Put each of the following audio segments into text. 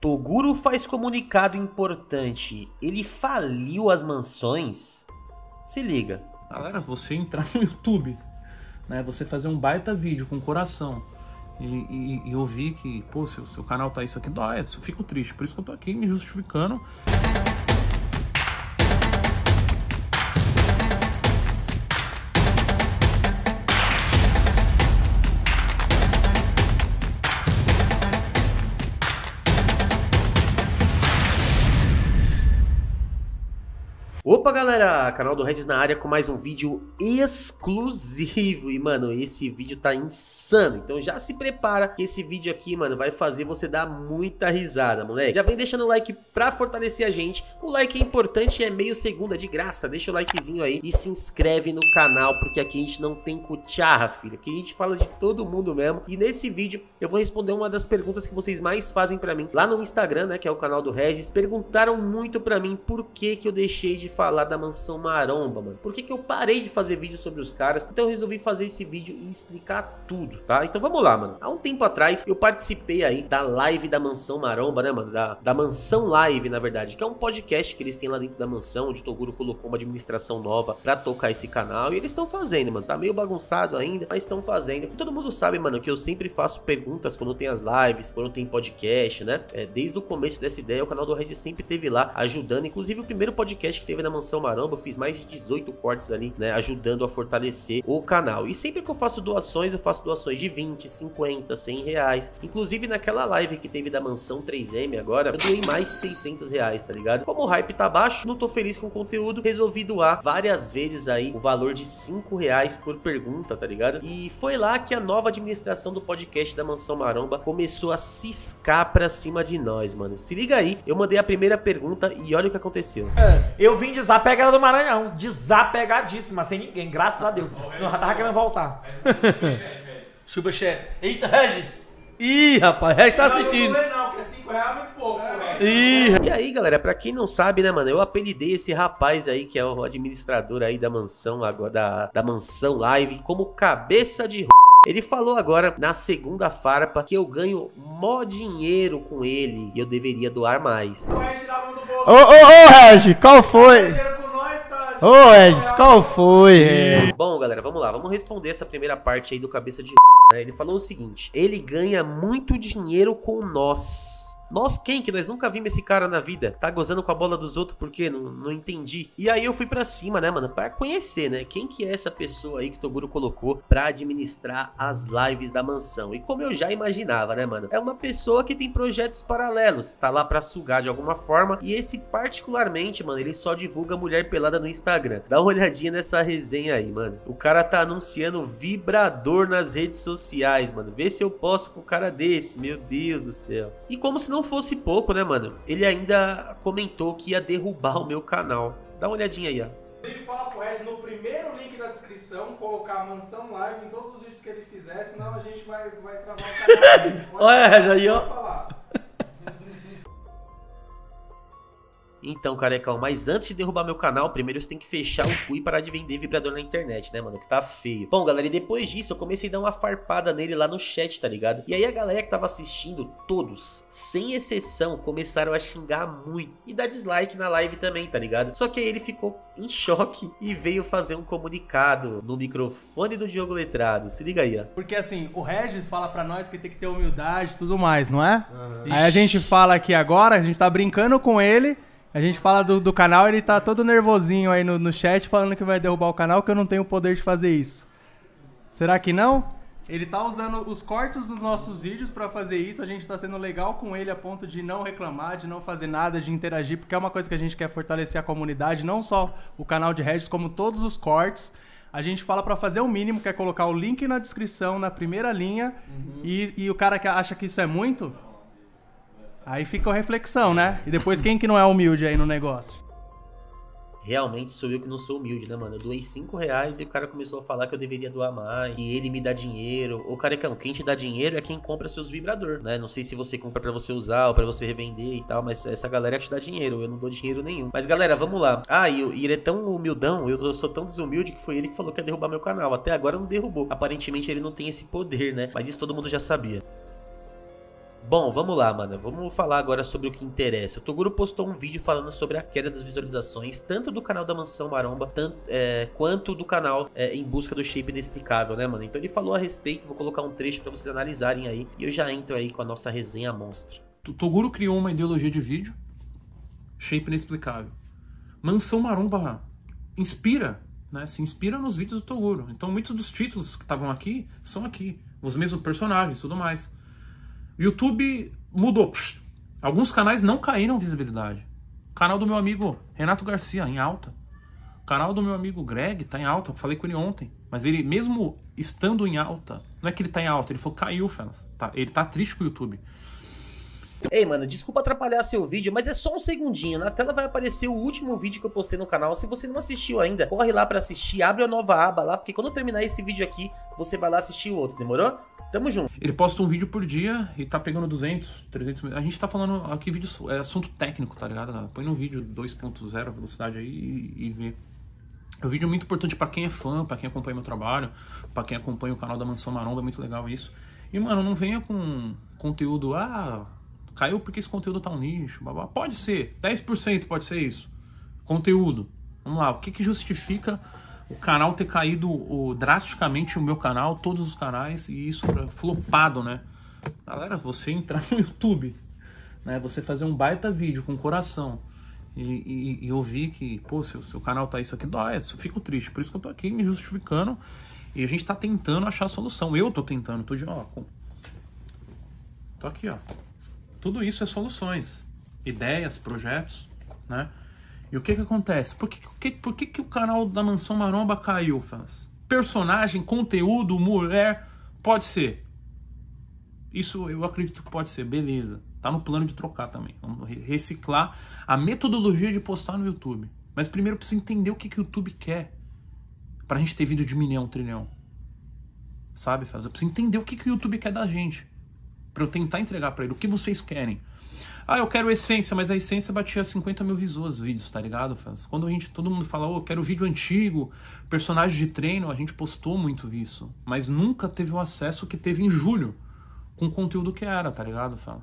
Toguro faz comunicado importante. Ele faliu as mansões? Se liga. Galera, você entrar no YouTube, né? Você fazer um baita vídeo com coração e, e, e ouvir que, pô, seu, seu canal tá isso aqui, dói, eu fico triste. Por isso que eu tô aqui me justificando. Opa galera, canal do Regis na área com mais um vídeo exclusivo. E mano, esse vídeo tá insano. Então já se prepara que esse vídeo aqui, mano, vai fazer você dar muita risada, moleque. Já vem deixando o like pra fortalecer a gente. O like é importante, é meio segundo, é de graça. Deixa o likezinho aí e se inscreve no canal Porque aqui a gente não tem cucharra, filho. Aqui a gente fala de todo mundo mesmo. E nesse vídeo eu vou responder uma das perguntas que vocês mais fazem pra mim Lá no Instagram, né, que é o canal do Regis. Perguntaram muito pra mim por que que eu deixei de falar da mansão maromba, mano. Por que, que eu parei de fazer vídeo sobre os caras? Então eu resolvi fazer esse vídeo e explicar tudo, tá? Então vamos lá, mano. Há um tempo atrás eu participei aí da live da mansão maromba, né, mano? Da, da mansão live, na verdade, que é um podcast que eles têm lá dentro da mansão, onde o Toguro colocou uma administração nova pra tocar esse canal. E eles estão fazendo, mano. Tá meio bagunçado ainda, mas estão fazendo. E todo mundo sabe, mano, que eu sempre faço perguntas quando tem as lives, quando tem podcast, né? É, desde o começo dessa ideia, o canal do Regis sempre teve lá ajudando. Inclusive o primeiro podcast que teve na na Mansão Maromba, eu fiz mais de 18 cortes ali, né, ajudando a fortalecer o canal. E sempre que eu faço doações, eu faço doações de 20, 50, 100 reais. Inclusive naquela live que teve da Mansão 3M agora, eu doei mais de 600 reais, tá ligado? Como o hype tá baixo, não tô feliz com o conteúdo, resolvi doar várias vezes aí o valor de 5 reais por pergunta, tá ligado? E foi lá que a nova administração do podcast da Mansão Maromba começou a ciscar pra cima de nós, mano. Se liga aí, eu mandei a primeira pergunta e olha o que aconteceu. É, eu vim desapegada do Maranhão. Desapegadíssima, sem ninguém, graças a Deus. Senão já tava querendo voltar. Chupa chefe. Eita, Regis. Ih, rapaz, Regis tá assistindo. Não, não, porque 5 reais é muito pouco, né, Ih, E aí, galera, pra quem não sabe, né, mano, eu apelidei esse rapaz aí, que é o administrador aí da mansão, agora da, da mansão live, como cabeça de r... Ele falou agora na segunda farpa que eu ganho mó dinheiro com ele e eu deveria doar mais. O Regis. Ô, ô, ô, Regis, qual foi? Ô, Regis, qual foi? Bom, galera, vamos lá, vamos responder essa primeira parte aí do cabeça de né? Ele falou o seguinte: ele ganha muito dinheiro com nós. Nós quem? Que nós nunca vimos esse cara na vida. Tá gozando com a bola dos outros por quê? Não, não entendi. E aí eu fui pra cima, né, mano? Pra conhecer, né? Quem que é essa pessoa aí que o Toguro colocou pra administrar as lives da mansão. E como eu já imaginava, né, mano? É uma pessoa que tem projetos paralelos. Tá lá pra sugar de alguma forma. E esse particularmente, mano, ele só divulga mulher pelada no Instagram. Dá uma olhadinha nessa resenha aí, mano. O cara tá anunciando vibrador nas redes sociais, mano. Vê se eu posso com um cara desse. Meu Deus do céu. E como se não fosse pouco, né, mano? Ele ainda comentou que ia derrubar o meu canal. Dá uma olhadinha aí, ó. Inclusive, fala pro no primeiro link da descrição colocar a mansão live em todos os vídeos que ele fizer, senão a gente vai, vai travar o canal. Olha, aí, ó. Então, carecão, mas antes de derrubar meu canal, primeiro você tem que fechar o cu e parar de vender vibrador na internet, né, mano? Que tá feio. Bom, galera, e depois disso eu comecei a dar uma farpada nele lá no chat, tá ligado? E aí a galera que tava assistindo, todos, sem exceção, começaram a xingar muito e dar dislike na live também, tá ligado? Só que aí ele ficou em choque e veio fazer um comunicado no microfone do Diogo Letrado. Se liga aí, ó. Porque assim, o Regis fala pra nós que tem que ter humildade e tudo mais, não é? Aí a gente fala aqui agora, a gente tá brincando com ele, a gente fala do, do canal, ele tá todo nervosinho aí no, no chat falando que vai derrubar o canal, que eu não tenho o poder de fazer isso. Será que não? Ele tá usando os cortes dos nossos vídeos pra fazer isso, a gente tá sendo legal com ele a ponto de não reclamar, de não fazer nada, de interagir, porque é uma coisa que a gente quer fortalecer a comunidade, não só o canal de Regis, como todos os cortes. A gente fala pra fazer o mínimo, que é colocar o link na descrição, na primeira linha, e, e o cara que acha que isso é muito, aí fica a reflexão, né? E depois quem que não é humilde aí no negócio? Realmente sou eu que não sou humilde, né, mano? Eu doei 5 reais e o cara começou a falar que eu deveria doar mais, que ele me dá dinheiro. Ô, carecão, quem te dá dinheiro é quem compra seus vibrador, né? Não sei se você compra pra você usar ou pra você revender e tal, mas essa galera é que te dá dinheiro. Eu não dou dinheiro nenhum. Mas galera, vamos lá. Ah, e, e ele é tão humildão, eu sou tão desumilde que foi ele que falou que ia derrubar meu canal. Até agora não derrubou. Aparentemente ele não tem esse poder, né? Mas isso todo mundo já sabia. Bom, vamos lá, mano. Vamos falar agora sobre o que interessa. O Toguro postou um vídeo falando sobre a queda das visualizações, tanto do canal da Mansão Maromba, tanto, é, quanto do canal é, Em Busca do Shape Inexplicável, né, mano? Então ele falou a respeito, vou colocar um trecho para vocês analisarem aí, e eu já entro aí com a nossa resenha monstra. O Toguro criou uma ideologia de vídeo, Shape Inexplicável. Mansão Maromba inspira, né? Se inspira nos vídeos do Toguro. Então muitos dos títulos que estavam aqui são aqui, os mesmos personagens, tudo mais. YouTube mudou. Alguns canais não caíram visibilidade. Canal do meu amigo Renato Garcia, em alta. Canal do meu amigo Greg tá em alta. Eu falei com ele ontem. Mas ele, mesmo estando em alta, não é que ele tá em alta, ele falou caiu, Felas. Tá, ele tá triste com o YouTube. Ei, mano, desculpa atrapalhar seu vídeo, mas é só um segundinho. Na tela vai aparecer o último vídeo que eu postei no canal. Se você não assistiu ainda, corre lá pra assistir, abre a nova aba lá, porque quando eu terminar esse vídeo aqui, você vai lá assistir o outro, demorou? Tamo junto. Ele posta um vídeo por dia e tá pegando 200, 300 mil. A gente tá falando aqui vídeo, é assunto técnico, tá ligado? Põe no vídeo 2.0 velocidade aí e, e vê. É um vídeo muito importante para quem é fã, para quem acompanha meu trabalho, para quem acompanha o canal da Mansão Maromba, é muito legal isso. E, mano, não venha com conteúdo, ah, caiu porque esse conteúdo tá um lixo, blá. pode ser, 10% pode ser isso. Conteúdo. Vamos lá, o que que justifica o canal ter caído o, drasticamente o meu canal, todos os canais, e isso flopado, né? Galera, você entrar no YouTube, né? Você fazer um baita vídeo com coração e, e, e ouvir que, pô, seu, seu canal tá isso aqui, dói, eu fico triste. Por isso que eu tô aqui me justificando e a gente tá tentando achar a solução. Eu tô tentando, tô de ó, tô aqui, ó. Tudo isso é soluções, ideias, projetos, né? E o que que acontece? Por que, que, por que, que o canal da Mansão Maromba caiu, fãs? Personagem, conteúdo, mulher, pode ser. Isso eu acredito que pode ser, beleza. Tá no plano de trocar também. Vamos reciclar a metodologia de postar no YouTube. Mas primeiro eu preciso entender o que, que o YouTube quer. Pra gente ter vídeo de milhão, trilhão. Sabe, fãs? Eu preciso entender o que, que o YouTube quer da gente. Pra eu tentar entregar para ele. O que vocês querem? Ah, eu quero essência, mas a essência batia 50 mil visuas vídeos, tá ligado, fãs? Quando a gente, todo mundo fala, oh, eu quero vídeo antigo, personagem de treino, a gente postou muito isso. Mas nunca teve o acesso que teve em julho, com o conteúdo que era, tá ligado, fã?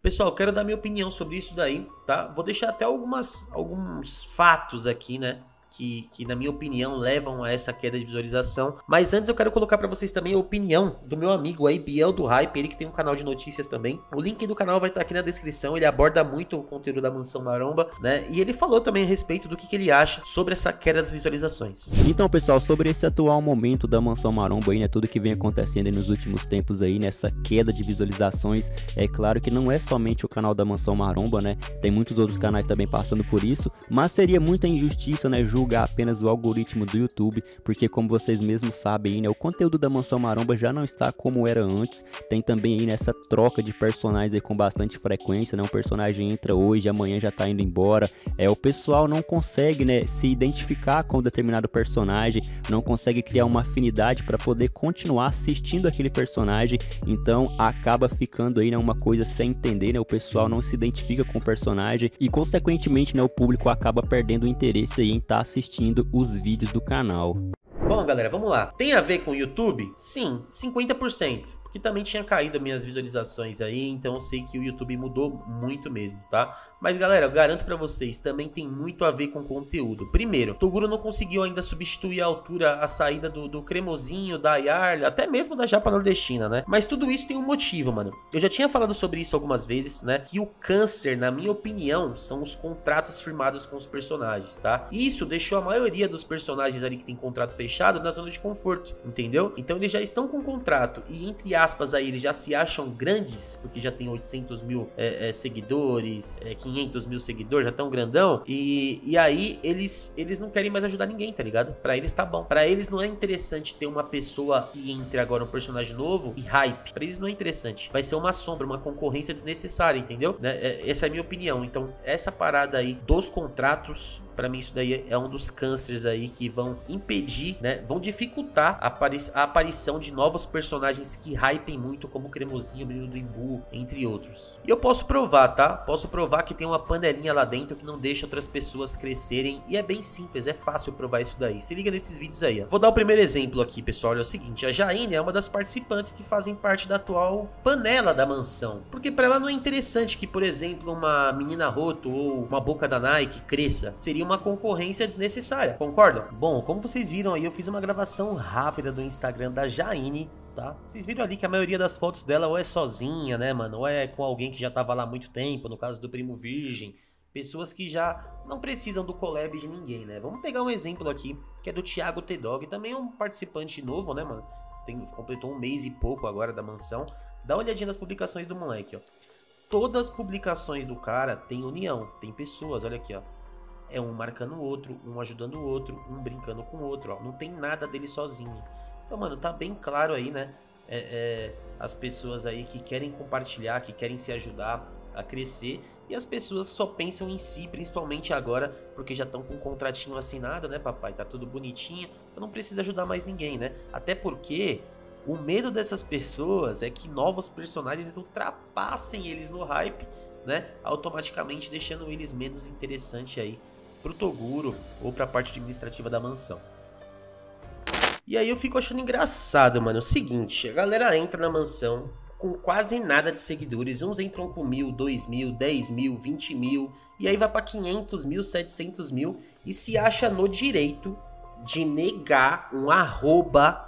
Pessoal, quero dar minha opinião sobre isso daí, tá? Vou deixar até algumas, alguns fatos aqui, né? Que, que, na minha opinião, levam a essa queda de visualização. Mas antes eu quero colocar para vocês também a opinião do meu amigo aí, Biel do Hype, ele que tem um canal de notícias também. O link do canal vai estar aqui na descrição, ele aborda muito o conteúdo da Mansão Maromba, né? E ele falou também a respeito do que, que ele acha sobre essa queda das visualizações. Então, pessoal, sobre esse atual momento da Mansão Maromba aí, né? Tudo que vem acontecendo nos últimos tempos aí, nessa queda de visualizações, é claro que não é somente o canal da Mansão Maromba, né? Tem muitos outros canais também passando por isso, mas seria muita injustiça, né? Julgar julgar apenas o algoritmo do YouTube, porque como vocês mesmos sabem, né, o conteúdo da Mansão Maromba já não está como era antes. Tem também aí nessa troca de personagens aí com bastante frequência, né? Um personagem entra hoje, amanhã já está indo embora. É, o pessoal não consegue, né, se identificar com um determinado personagem, não consegue criar uma afinidade para poder continuar assistindo aquele personagem. Então acaba ficando aí né, uma coisa sem entender, né? O pessoal não se identifica com o personagem e consequentemente, né, o público acaba perdendo o interesse aí em estar tá os vídeos do canal. Bom, galera, vamos lá. Tem a ver com o YouTube? Sim, 50% que também tinha caído minhas visualizações aí, então eu sei que o YouTube mudou muito mesmo, tá? Mas galera, eu garanto para vocês, também tem muito a ver com conteúdo. Primeiro, Toguro não conseguiu ainda substituir a altura, a saída do, do cremosinho, da Yarla, até mesmo da japa nordestina, né? Mas tudo isso tem um motivo, mano. Eu já tinha falado sobre isso algumas vezes, né? Que o câncer, na minha opinião, são os contratos firmados com os personagens, tá? Isso deixou a maioria dos personagens ali que tem contrato fechado na zona de conforto, entendeu? Então eles já estão com contrato e entre aspas aí, eles já se acham grandes, porque já tem 800 mil é, é, seguidores, é, 500 mil seguidores, já tão grandão, e, e aí eles, eles não querem mais ajudar ninguém, tá ligado? Pra eles tá bom. Pra eles não é interessante ter uma pessoa que entre agora um personagem novo e hype. Pra eles não é interessante. Vai ser uma sombra, uma concorrência desnecessária, entendeu? Né? É, essa é a minha opinião. Então, essa parada aí dos contratos Pra mim isso daí é um dos cânceres aí que vão impedir, né? Vão dificultar a, apari a aparição de novos personagens que hypem muito, como o Cremosinho, o Menino do Imbu, entre outros. E eu posso provar, tá? Posso provar que tem uma panelinha lá dentro que não deixa outras pessoas crescerem. E é bem simples, é fácil provar isso daí. Se liga nesses vídeos aí, ó. Vou dar o primeiro exemplo aqui, pessoal. É o seguinte, a Jaine é uma das participantes que fazem parte da atual panela da mansão. Porque para ela não é interessante que, por exemplo, uma menina roto ou uma boca da Nike cresça. Seria uma concorrência desnecessária, concordam? Bom, como vocês viram aí, eu fiz uma gravação rápida do Instagram da Jaine Tá? Vocês viram ali que a maioria das fotos dela ou é sozinha, né, mano? Ou é com alguém que já tava lá há muito tempo, no caso do Primo Virgem. Pessoas que já não precisam do collab de ninguém, né? Vamos pegar um exemplo aqui, que é do Thiago T-Dog. Também é um participante novo, né, mano? Tem, completou um mês e pouco agora da mansão. Dá uma olhadinha nas publicações do moleque, ó. Todas as publicações do cara tem união, tem pessoas, olha aqui, ó. É um marcando o outro, um ajudando o outro, um brincando com o outro, ó. Não tem nada dele sozinho. Então, mano, tá bem claro aí, né? É, é, as pessoas aí que querem compartilhar, que querem se ajudar a crescer. E as pessoas só pensam em si, principalmente agora, porque já estão com um contratinho assinado, né, papai? Tá tudo bonitinho. Então não precisa ajudar mais ninguém, né? Até porque o medo dessas pessoas é que novos personagens ultrapassem eles no hype, né? Automaticamente deixando eles menos interessantes aí pro Toguro ou pra parte administrativa da mansão. E aí eu fico achando engraçado, mano. O seguinte, a galera entra na mansão com quase nada de seguidores. Uns entram com mil, dois mil, dez mil, vinte mil. E aí vai pra 500 mil, 700 mil. E se acha no direito de negar um arroba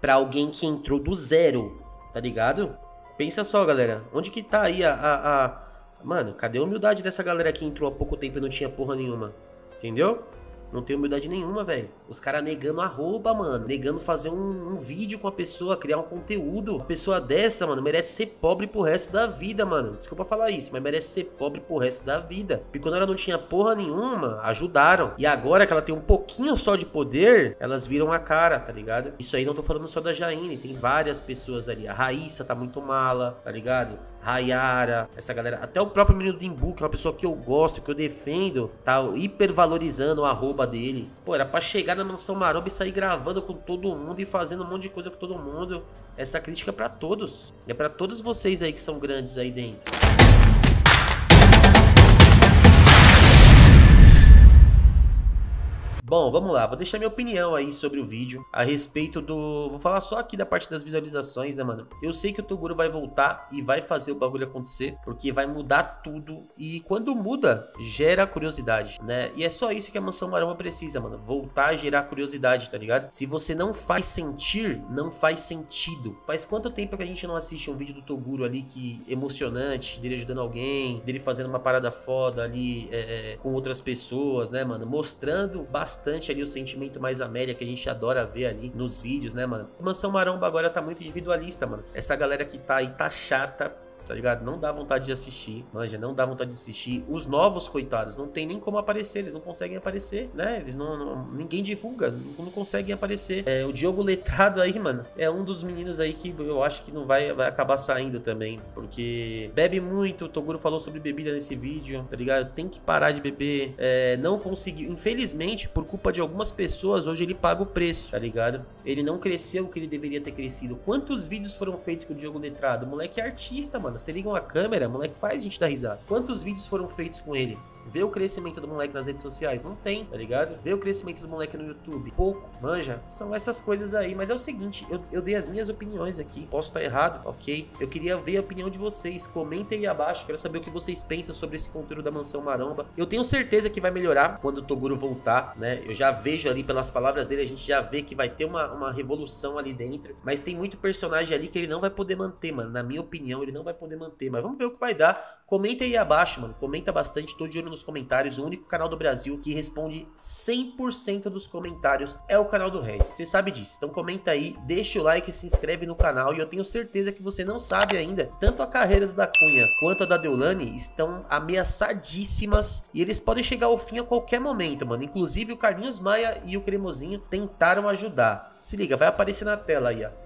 pra alguém que entrou do zero. Tá ligado? Pensa só, galera. Onde que tá aí a... a, a... Mano, cadê a humildade dessa galera que entrou há pouco tempo e não tinha porra nenhuma? Entendeu? Não tem humildade nenhuma, velho. Os caras negando arroba, mano. Negando fazer um, um, vídeo com a pessoa, criar um conteúdo. Uma pessoa dessa, mano, merece ser pobre pro resto da vida, mano. Desculpa falar isso, mas merece ser pobre pro resto da vida. Porque quando ela não tinha porra nenhuma, ajudaram. E agora que ela tem um pouquinho só de poder, elas viram a cara, tá ligado? Isso aí não tô falando só da Jaine. Tem várias pessoas ali. A Raíssa tá muito mala, tá ligado? Rayara, essa galera, até o próprio menino do Imbu, que é uma pessoa que eu gosto, que eu defendo, tá hipervalorizando o arroba dele. Pô, era pra chegar na mansão maromba e sair gravando com todo mundo e fazendo um monte de coisa com todo mundo. Essa crítica é pra todos. É para todos vocês aí que são grandes aí dentro. Bom, vamos lá, vou deixar minha opinião aí sobre o vídeo a respeito do... Vou falar só aqui da parte das visualizações, né, mano? Eu sei que o Toguro vai voltar e vai fazer o bagulho acontecer, porque vai mudar tudo e quando muda, gera curiosidade, né? E é só isso que a Mansão Maromba precisa, mano, voltar a gerar curiosidade, tá ligado? Se você não faz sentir, não faz sentido. Faz quanto tempo que a gente não assiste um vídeo do Toguro ali que emocionante, dele ajudando alguém, dele fazendo uma parada foda ali é, é com outras pessoas, né, mano? Mostrando bastante bastante ali o sentimento mais Amélia que a gente adora ver ali nos vídeos, né, mano? Mansão Maromba agora tá muito individualista, mano. Essa galera que tá aí tá chata tá ligado? Não dá vontade de assistir, manja, não dá vontade de assistir. Os novos, coitados, não tem nem como aparecer, eles não conseguem aparecer, né? Eles não, não ninguém divulga, não, não, conseguem aparecer. É, o Diogo Letrado aí, mano, é um dos meninos aí que eu acho que não vai, vai acabar saindo também, porque bebe muito, o Toguro falou sobre bebida nesse vídeo, tá ligado? Tem que parar de beber, é, não conseguiu, infelizmente, por culpa de algumas pessoas, hoje ele paga o preço, tá ligado? Ele não cresceu o que ele deveria ter crescido. Quantos vídeos foram feitos com o Diogo Letrado? O moleque é artista, mano. Você liga uma câmera, moleque faz a gente dar risada. Quantos vídeos foram feitos com ele? Vê o crescimento do moleque nas redes sociais? Não tem, tá ligado? Vê o crescimento do moleque no YouTube? Pouco, manja. São essas coisas aí. Mas é o seguinte, eu, eu dei as minhas opiniões aqui. Posso estar errado, ok? Eu queria ver a opinião de vocês. Comentem aí abaixo. Quero saber o que vocês pensam sobre esse conteúdo da Mansão Maromba. Eu tenho certeza que vai melhorar quando o Toguro voltar, né? Eu já vejo ali pelas palavras dele, a gente já vê que vai ter uma, uma revolução ali dentro. Mas tem muito personagem ali que ele não vai poder manter, mano. Na minha opinião, ele não vai poder manter. Mas vamos ver o que vai dar. Comenta aí abaixo, mano. Comenta bastante. Tô de olho nos comentários. O único canal do Brasil que responde 100% dos comentários é o canal do Regis. Você sabe disso. Então comenta aí, deixa o like, se inscreve no canal. E eu tenho certeza que você não sabe ainda. Tanto a carreira do Da Cunha quanto a da Deulane estão ameaçadíssimas. E eles podem chegar ao fim a qualquer momento, mano. Inclusive o Carlinhos Maia e o Cremosinho tentaram ajudar. Se liga, vai aparecer na tela aí, ó